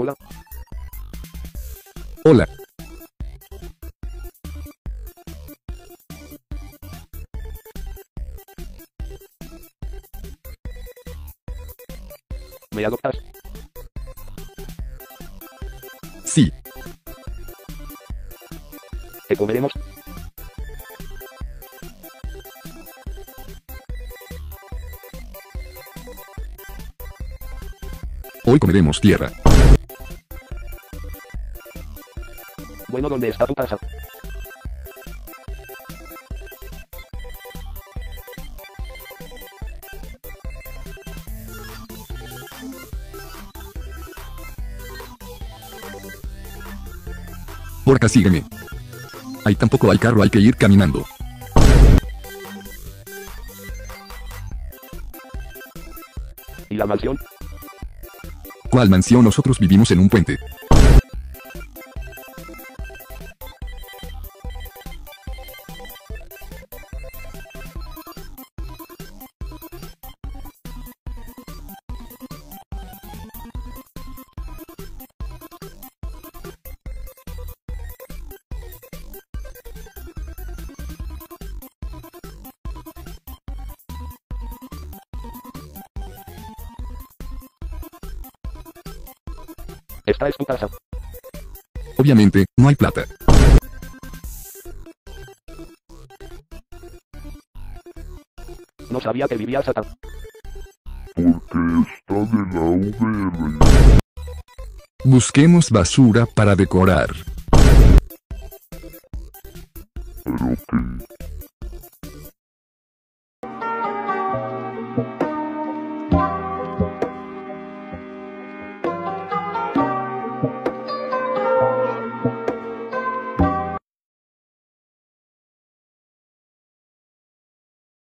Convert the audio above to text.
Hola, Hola. ¿me adoptas? Sí. ¿Qué comeremos? Hoy comeremos tierra. Bueno, ¿dónde está tu casa? Porca sígueme. Ahí tampoco hay carro, hay que ir caminando. ¿Y la mansión? ¿Cuál mansión? Nosotros vivimos en un puente. Esta es tu casa. Obviamente, no hay plata. No sabía que vivías acá. Porque está de la VR. Busquemos basura para decorar. Pero qué.